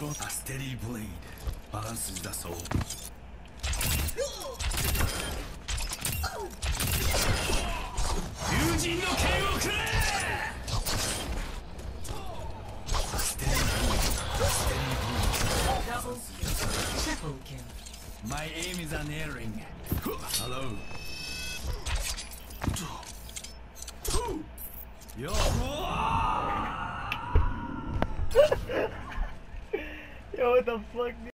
A steady blade balances the soul. My aim is unerring. Hello. Yo. Yo, what the fuck,